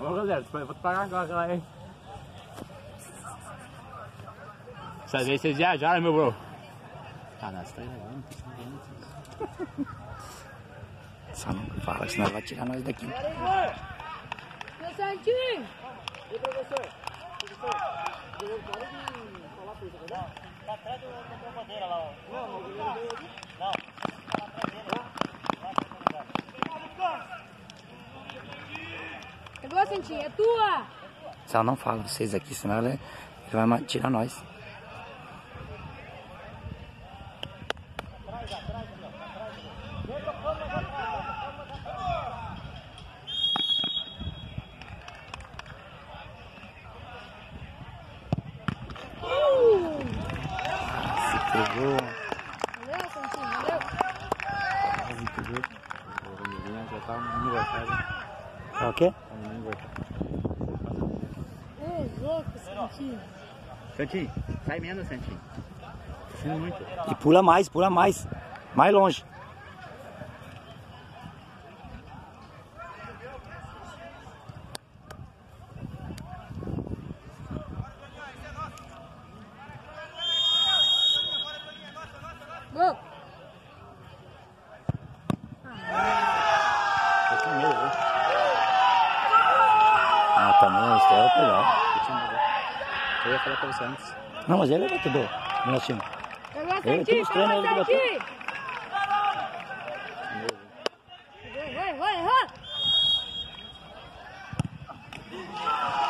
Ô galera, vou pagar agora, hein? Essa vezes vocês viajaram, meu bro. Ah, você tá gravando, tá Só não fala, senão vai tirar nós daqui. Meu Santinho! E professor? Professor. Pegou, Santinho? É tua! Só não fala vocês aqui, senão ele, ele vai ma- tirar nós. Se pegou, Valeu, Santinho, valeu! quase pegou. O menino já tá no aniversário. O quê? No aniversário. Ô, louco, Santinho! Santinho, sai menos, Santinho. Tá sendo muito. E pula mais, pula mais. Mais longe. Gol! Tô com medo, viu? Ah, também, pegar. Eu. Eu ia falar pra você antes. Não, mas ele é batedor. No nosso time. Os treinos, Pegou, ele bateu. Santinho! Vai, vai, vai, vai!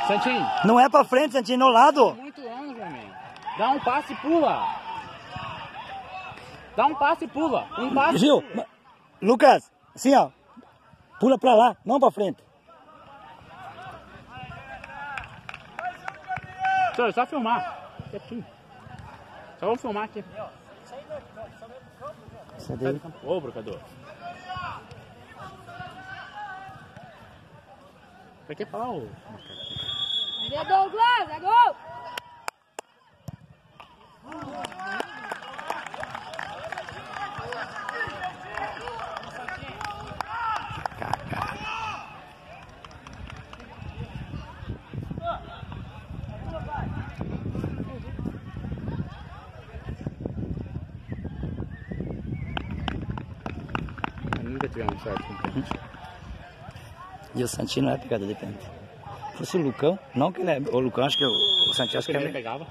Santinho, Não é pra frente, Santinho, no lado. muito longe, homem. Dá um passe e pula. Dá um passe e pula. Um passe. Gil, Lucas, assim ó. Pula pra lá, não pra frente. Senhor, só filmar. Quietinho. Só vamos filmar aqui. Isso é dele. campo. Ô, brocador. Pra que falar, ô? Valeu, Douglas! É gol! Nunca tivemos sorte com pênalti. E o Santinho não é pegada de pênalti. Se fosse o Lucão, não que ele é. O Lucão, acho que o, o Santinho acho que Ele é. pegava?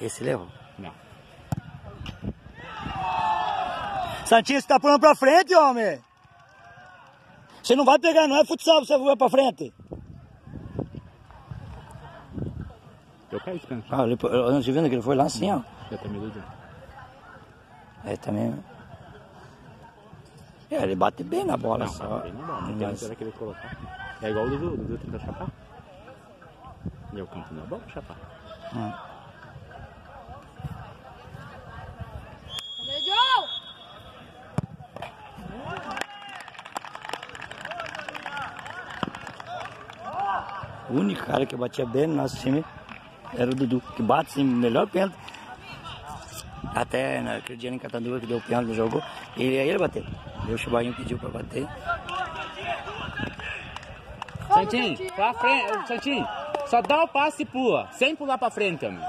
Esse levou. Não. Santinho, você tá pulando pra frente, homem! Você não vai pegar, não é futsal, você vai pra frente. Eu caí esse pênalti. Ah, eu, eu, eu, vendo que ele foi lá assim, ó. Eu também iludido. É, também. É, ele bate bem na bola Não, só. tá bem na bola. Mas- será que ele colocar. É igual o Dudu. O Dudu tenta chapar. E o campo não é bom pra chapar. Joe! O único cara que batia bem no nosso time era o Dudu, que bate sim, melhor pênalti. Até naquele dia em Catanduva que deu o pênalti no jogo, ele aí ele bateu. Deu o Chibainho pediu pra bater. Santinho, pra frente. Ô, Santinho, só dá o passe e pula. Sem pular pra frente, homem.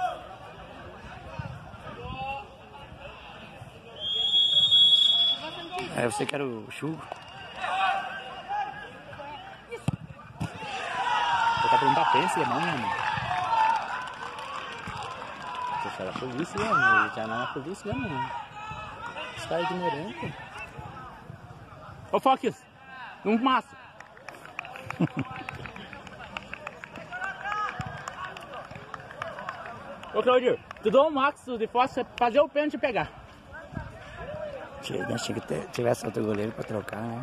É, você que era o Chugo. Eu tá perguntando pensa, irmão, mano. Você fala por isso, né, mano? Já não é né, mano? Esse cara é ignorante. Ô, Fox, um maço. Ô, Claudio, tu dá um max de Fox pra fazer o pênalti e pegar. Tinha, tinha que ter, tivesse outro goleiro pra trocar, né?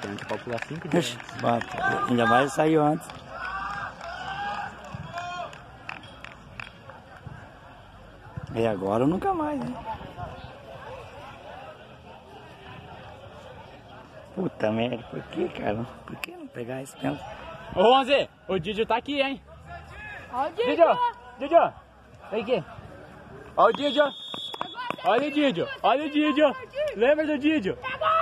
Pênalti pode pular 5 Ixi, dias. bota. Ainda mais saiu antes. E agora ou nunca mais, né? Puta merda, por que, cara? Por que não pegar esse pênalti? Ô, Onze, o Didio tá aqui, hein? Ó o Didio, Didio. Didio, vem aqui. Olha o Didio. Olha o Didio, olha o Didio. Lembra do Didio? Pegou!